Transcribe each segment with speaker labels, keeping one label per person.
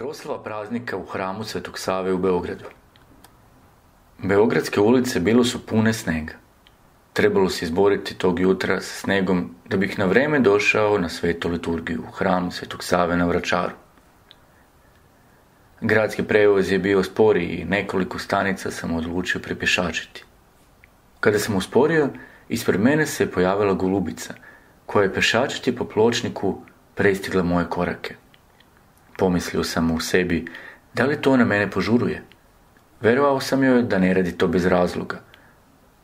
Speaker 1: Proslava praznika u hramu Svetog Save u Beogradu. Beogradske ulice bilo su pune snega. Trebalo se izboriti tog jutra sa snegom da bih na vreme došao na svetu liturgiju u hramu Svetog Save na Vračaru. Gradski prevoz je bio sporiji i nekoliko stanica sam odlučio prepješačiti. Kada sam usporio, ispred mene se pojavila golubica, koja je pešačiti po pločniku prestigla moje korake. Pomislio sam u sebi, da li to na mene požuruje? Verovao sam joj da ne radi to bez razloga.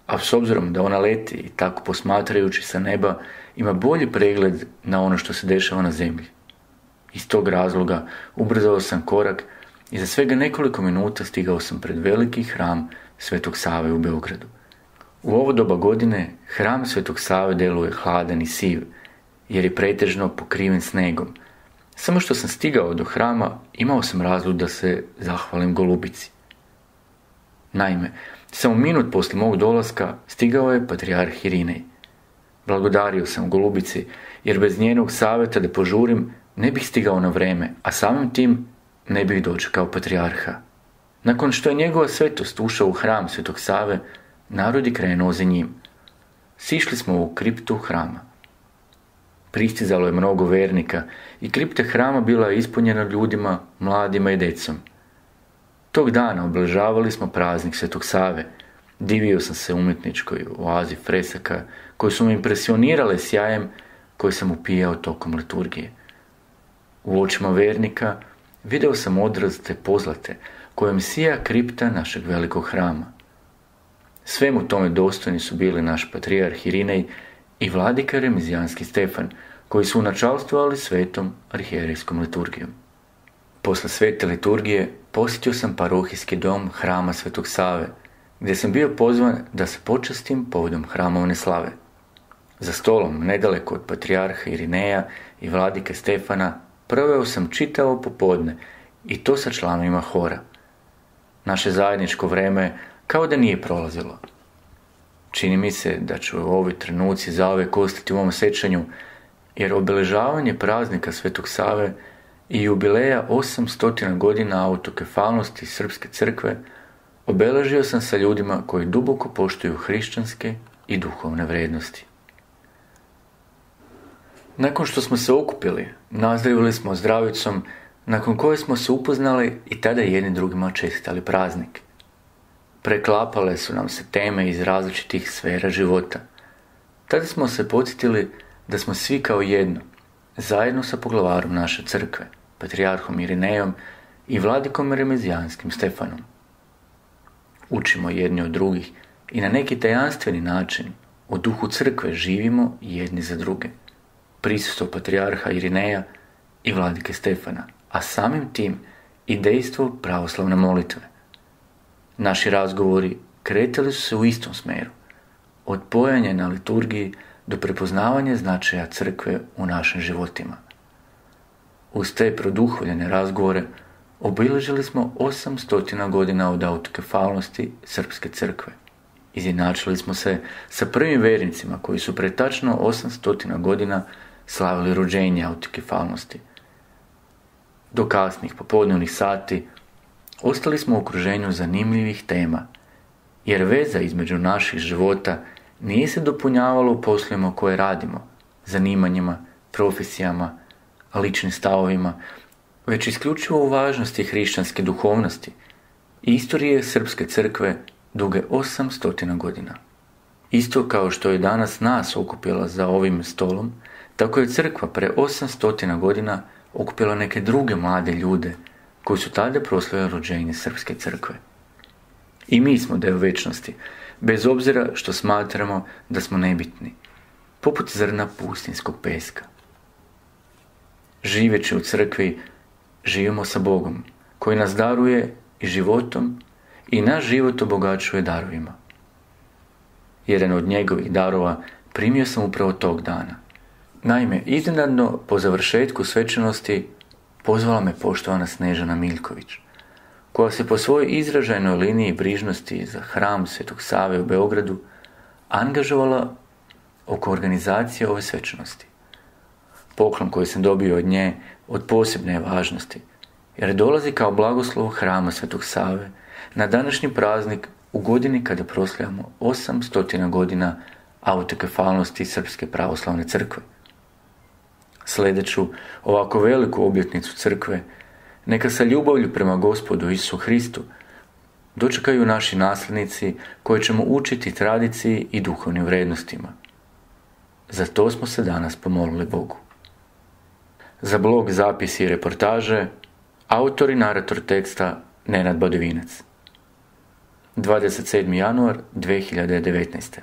Speaker 1: A s obzirom da ona leti i tako posmatrajući sa neba, ima bolji pregled na ono što se dešava na zemlji. Iz tog razloga ubrzao sam korak i za svega nekoliko minuta stigao sam pred veliki hram Svetog Save u Beogradu. U ovo doba godine hram Svetog Save deluje hladan i siv, jer je pretežno pokriven snegom – samo što sam stigao do hrama, imao sam razlog da se zahvalim golubici. Naime, samo minut poslije mog dolaska stigao je patrijarh Irinej. Blagodario sam golubici, jer bez njenog savjeta da požurim ne bih stigao na vreme, a samim tim ne bih dočekao patrijarha. Nakon što je njegova svetost ušao u hram Svetog Save, narod je krenuo za njim. Sišli smo u kriptu hrama. Pristizalo je mnogo vernika i kripta hrama bila je ispunjena ljudima, mladima i decom. Tog dana obležavali smo praznik Svetog Save. Divio sam se umjetničkoj oazi fresaka koji su me impresionirale sjajem koji sam upijao tokom liturgije. U očima vernika video sam odraz te pozlate kojom sija kripta našeg velikog hrama. Svemu tome dostojni su bili naš patrijarh Irinej i vladika Remizijanski Stefan, koji su načalstvovali svetom arhijerejskom liturgijom. Posle svete liturgije posjetio sam parohijski dom hrama Svetog Save, gdje sam bio pozvan da se počastim povodom hramovne slave. Za stolom, nedaleko od patrijarha Irineja i vladike Stefana, proveo sam čitavo popodne i to sa članovima hora. Naše zajedničko vreme kao da nije prolazilo. Čini mi se da ću ovoj trenuci zauvijek ostati u ovom sećanju, jer obeležavanje praznika Svetog Save i jubileja 800 godina autokefalnosti Srpske crkve obeležio sam sa ljudima koji duboko poštuju hrišćanske i duhovne vrednosti. Nakon što smo se okupili, nazdravili smo zdravicom, nakon koje smo se upoznali i tada jedni drugima čestitali praznik. Preklapale su nam se teme iz različitih sfera života. Tada smo se podsjetili da smo svi kao jedno, zajedno sa poglavarom naše crkve, patrijarhom Irinejom i vladikom Remezijanskim Stefanom. Učimo jedni od drugih i na neki tajanstveni način u duhu crkve živimo jedni za druge. Prisustvo patrijarha Irineja i vladike Stefana, a samim tim i dejstvo pravoslavne molitve. Naši razgovori kretali su se u istom smeru. Od pojanja na liturgiji do prepoznavanja značaja crkve u našim životima. Uz te produhovljene razgovore obilježili smo 800 godina od autokefalnosti Srpske crkve. Izjednačili smo se sa prvim vernicima koji su pre tačno 800 godina slavili rođenje autokefalnosti. Do kasnih popodnevnih sati ostali smo u okruženju zanimljivih tema, jer veza između naših života nije se dopunjavalo poslovima koje radimo, zanimanjima, profesijama, ličnim stavovima, već isključivo u važnosti hrišćanske duhovnosti i istorije Srpske crkve duge 800 godina. Isto kao što je danas nas okupila za ovim stolom, tako je crkva pre 800 godina okupila neke druge mlade ljude koji su tada proslavili rođenje Srpske crkve. I mi smo deo večnosti, bez obzira što smatramo da smo nebitni, poput zrna pustinskog peska. Živeći u crkvi, živimo sa Bogom, koji nas daruje i životom i naš život obogaćuje darovima. Jedan od njegovih darova primio sam upravo tog dana. Naime, iznenadno po završetku svečanosti pozvala me poštovana Snežana Miljković koja se po svojoj izražajnoj liniji brižnosti za hram Svetog Save u Beogradu angažovala oko organizacije ove svečanosti. Poklon koji sam dobio od nje od posebne važnosti, jer dolazi kao blagoslov hrama Svetog Save na današnji praznik u godini kada proslavljamo 800 godina autokefalnosti Srpske pravoslavne crkve. Sljedeću ovako veliku obljetnicu crkve, neka sa ljubavlju prema gospodu Isu Hristu dočekaju naši nasljednici koji ćemo učiti tradiciji i duhovnim vrednostima. Za to smo se danas pomolili Bogu. Za blog zapisi i reportaže, autor i narator teksta Nenad Badovinac. 27. januar 2019.